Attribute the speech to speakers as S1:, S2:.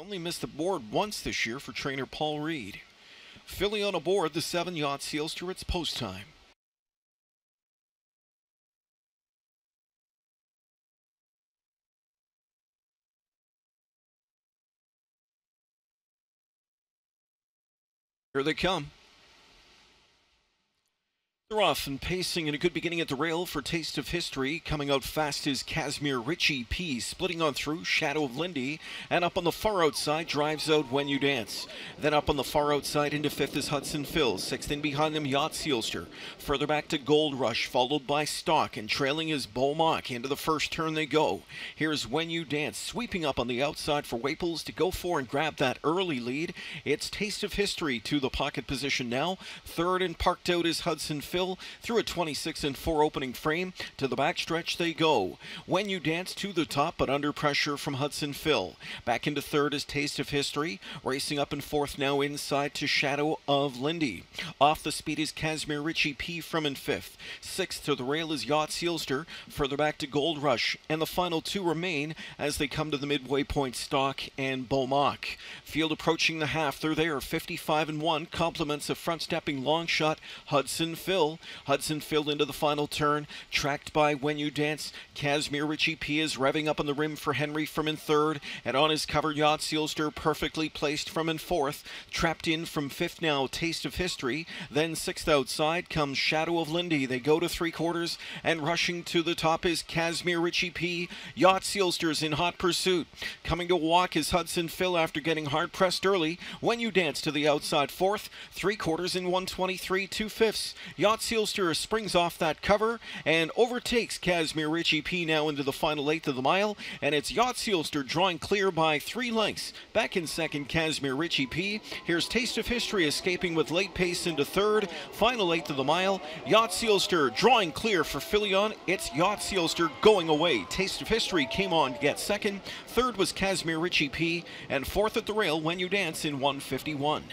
S1: Only missed the board once this year for trainer Paul Reed. Filion aboard the seven Yacht Sealster It's post time. Here they come. Off and pacing and a good beginning at the rail for Taste of History. Coming out fast is Casimir Richie P. Splitting on through, Shadow of Lindy. And up on the far outside, drives out When You Dance. Then up on the far outside into fifth is Hudson Phil. Sixth in behind them, Yacht Sealster. Further back to Gold Rush, followed by Stock. And trailing is Beaumock. Into the first turn they go. Here's When You Dance, sweeping up on the outside for Waples to go for and grab that early lead. It's Taste of History to the pocket position now. Third and parked out is Hudson Phil through a 26 and 4 opening frame. To the backstretch they go. When you dance to the top, but under pressure from Hudson Phil. Back into third is Taste of History. Racing up in fourth now inside to Shadow of Lindy. Off the speed is Casimir Richie P from in fifth. Sixth to the rail is Yacht Sealster. Further back to Gold Rush. And the final two remain as they come to the midway point Stock and Beaumock. Field approaching the half. They're there. 55 and 1. Compliments of front stepping long shot Hudson Phil. Hudson Phil into the final turn, tracked by When You Dance. Casimir Richie P is revving up on the rim for Henry from in third, and on his covered yacht, Sealster perfectly placed from in fourth. Trapped in from fifth now, Taste of History. Then sixth outside comes Shadow of Lindy. They go to three quarters, and rushing to the top is Casimir Richie P. Yacht Sealster's in hot pursuit. Coming to walk is Hudson Phil after getting hard pressed early. When You Dance to the outside fourth, three quarters in 123, two fifths. Yacht Sealster springs off that cover and overtakes Casimir Richie P now into the final eighth of the mile, and it's Yacht Sealster drawing clear by three lengths. Back in second, Casimir Richie P. Here's Taste of History escaping with late pace into third. Final eighth of the mile. Yacht Sealster drawing clear for Filion. It's Yacht Sealster going away. Taste of History came on to get second. Third was Casimir Richie P. And fourth at the rail, When You Dance in 151.